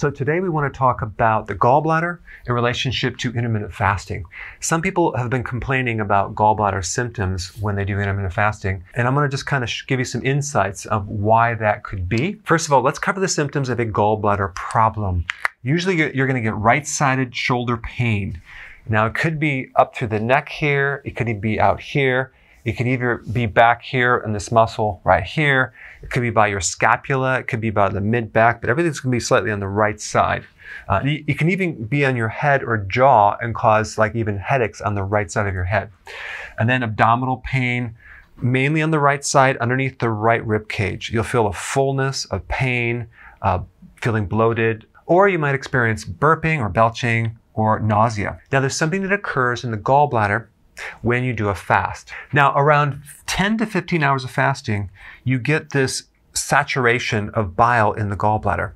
So today we want to talk about the gallbladder in relationship to intermittent fasting. Some people have been complaining about gallbladder symptoms when they do intermittent fasting, and I'm going to just kind of give you some insights of why that could be. First of all, let's cover the symptoms of a gallbladder problem. Usually you're going to get right-sided shoulder pain. Now it could be up through the neck here, it could be out here, it could either be back here in this muscle right here. It could be by your scapula. It could be by the mid back, but everything's going to be slightly on the right side. Uh, it can even be on your head or jaw and cause like even headaches on the right side of your head. And then abdominal pain, mainly on the right side, underneath the right rib cage. You'll feel a fullness of pain, uh, feeling bloated, or you might experience burping or belching or nausea. Now, there's something that occurs in the gallbladder when you do a fast. Now, around 10 to 15 hours of fasting, you get this saturation of bile in the gallbladder.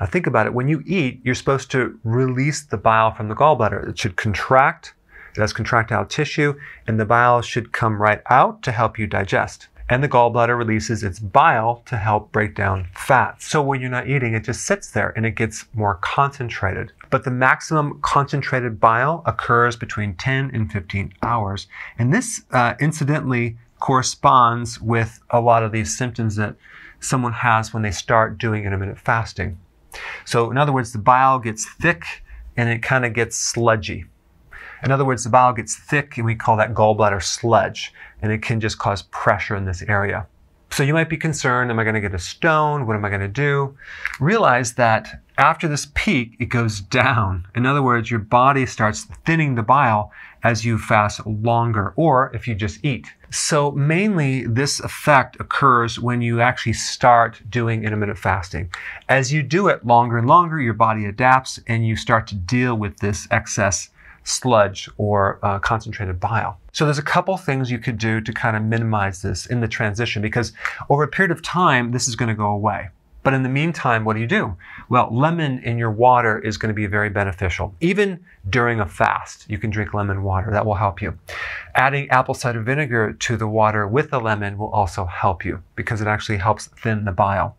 Now, think about it. When you eat, you're supposed to release the bile from the gallbladder. It should contract, it has contractile tissue, and the bile should come right out to help you digest and the gallbladder releases its bile to help break down fat. So when you're not eating, it just sits there and it gets more concentrated. But the maximum concentrated bile occurs between 10 and 15 hours. And this uh, incidentally corresponds with a lot of these symptoms that someone has when they start doing intermittent fasting. So in other words, the bile gets thick and it kind of gets sludgy. In other words, the bile gets thick and we call that gallbladder sludge, and it can just cause pressure in this area. So you might be concerned, am I going to get a stone? What am I going to do? Realize that after this peak, it goes down. In other words, your body starts thinning the bile as you fast longer or if you just eat. So mainly this effect occurs when you actually start doing intermittent fasting. As you do it longer and longer, your body adapts and you start to deal with this excess sludge or uh, concentrated bile. So there's a couple things you could do to kind of minimize this in the transition because over a period of time, this is going to go away. But in the meantime, what do you do? Well, lemon in your water is going to be very beneficial. Even during a fast, you can drink lemon water. That will help you. Adding apple cider vinegar to the water with the lemon will also help you because it actually helps thin the bile.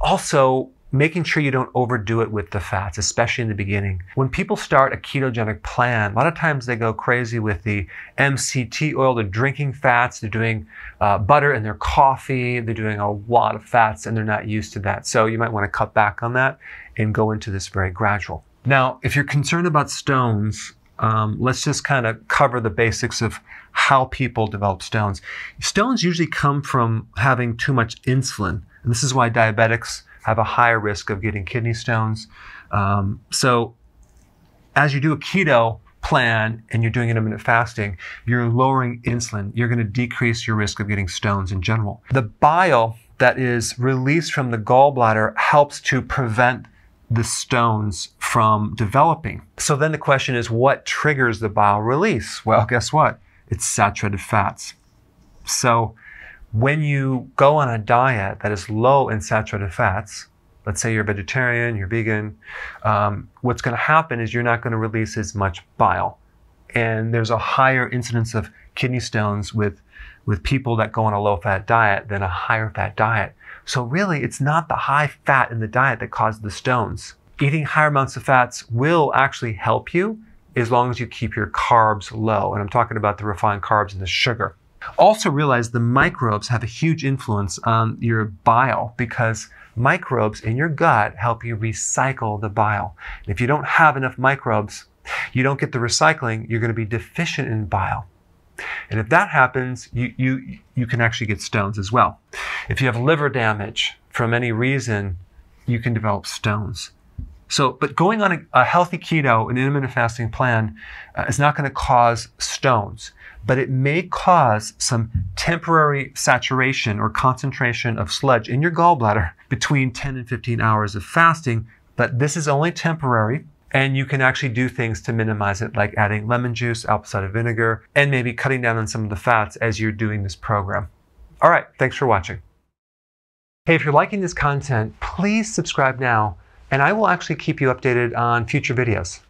Also, making sure you don't overdo it with the fats, especially in the beginning. When people start a ketogenic plan, a lot of times they go crazy with the MCT oil, they're drinking fats, they're doing uh, butter in their coffee, they're doing a lot of fats and they're not used to that. So you might want to cut back on that and go into this very gradual. Now, if you're concerned about stones, um, let's just kind of cover the basics of how people develop stones. Stones usually come from having too much insulin. And this is why diabetics have a higher risk of getting kidney stones. Um, so as you do a keto plan and you're doing intermittent fasting, you're lowering insulin. You're going to decrease your risk of getting stones in general. The bile that is released from the gallbladder helps to prevent the stones from developing. So then the question is, what triggers the bile release? Well, guess what? It's saturated fats. So when you go on a diet that is low in saturated fats, let's say you're vegetarian, you're vegan, um, what's going to happen is you're not going to release as much bile. And there's a higher incidence of kidney stones with, with people that go on a low fat diet than a higher fat diet. So really, it's not the high fat in the diet that causes the stones. Eating higher amounts of fats will actually help you as long as you keep your carbs low. And I'm talking about the refined carbs and the sugar. Also realize the microbes have a huge influence on your bile because microbes in your gut help you recycle the bile. And if you don't have enough microbes, you don't get the recycling, you're going to be deficient in bile. And if that happens, you, you, you can actually get stones as well. If you have liver damage from any reason, you can develop stones. So, but going on a, a healthy keto, an intermittent fasting plan, uh, is not going to cause stones, but it may cause some temporary saturation or concentration of sludge in your gallbladder between 10 and 15 hours of fasting. But this is only temporary. And you can actually do things to minimize it, like adding lemon juice, apple cider vinegar, and maybe cutting down on some of the fats as you're doing this program. All right, thanks for watching. Hey, if you're liking this content, please subscribe now and I will actually keep you updated on future videos.